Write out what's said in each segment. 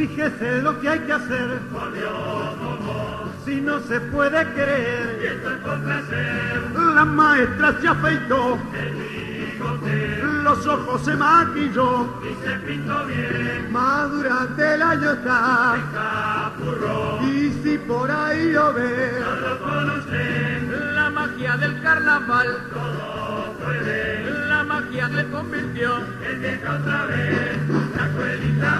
Fíjese lo que hay que hacer. Si no se puede creer. La maestra se afeitó. Los ojos se maquilló. Y se pintó bien. Más durante el año está. Y si por ahí lo ve. Solo con usted. La magia del carnaval. Todo puede. La magia le convirtió. En vieja otra vez. La escuelita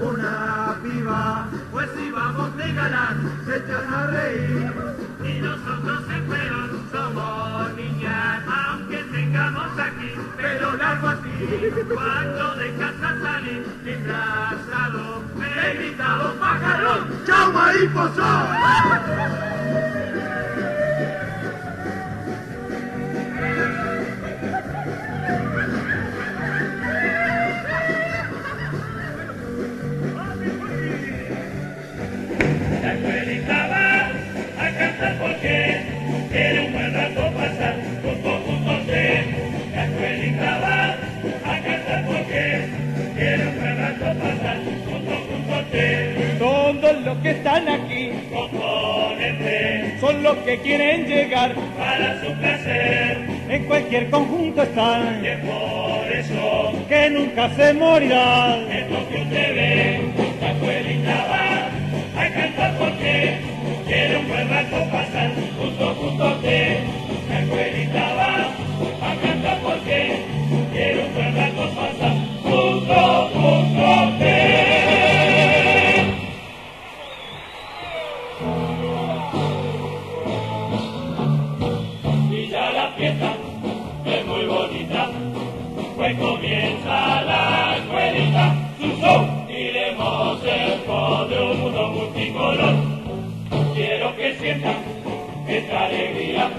Una piba. Pues si vamos de galán, Se echan a reír. Y nosotros cuando de casa sale disfrazado, he gritado pajarón. ¡Chao, mariposa! Están aquí Componente son los que quieren llegar. para su placer En cualquier conjunto están, es por eso que nunca se morirán. es lo que usted ve. La escuelita va a cantar porque quiere un buen rato pasar junto junto a usted. De un mundo multicolor. Quiero que sientan esta alegría,